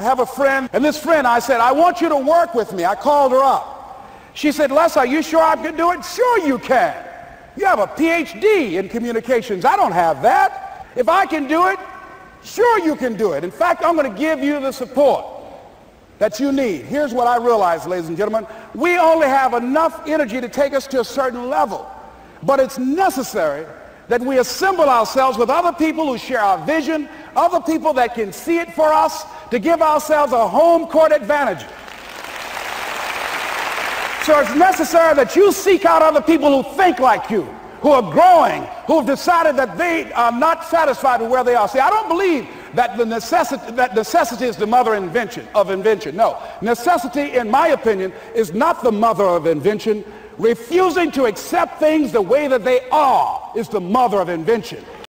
I have a friend, and this friend, I said, I want you to work with me. I called her up. She said, Les, are you sure I can do it? Sure you can. You have a PhD in communications. I don't have that. If I can do it, sure you can do it. In fact, I'm going to give you the support that you need. Here's what I realize, ladies and gentlemen. We only have enough energy to take us to a certain level. But it's necessary that we assemble ourselves with other people who share our vision, other people that can see it for us, to give ourselves a home court advantage. So it's necessary that you seek out other people who think like you, who are growing, who have decided that they are not satisfied with where they are. See, I don't believe that the necessity, that necessity is the mother invention of invention. No, necessity, in my opinion, is not the mother of invention. Refusing to accept things the way that they are is the mother of invention.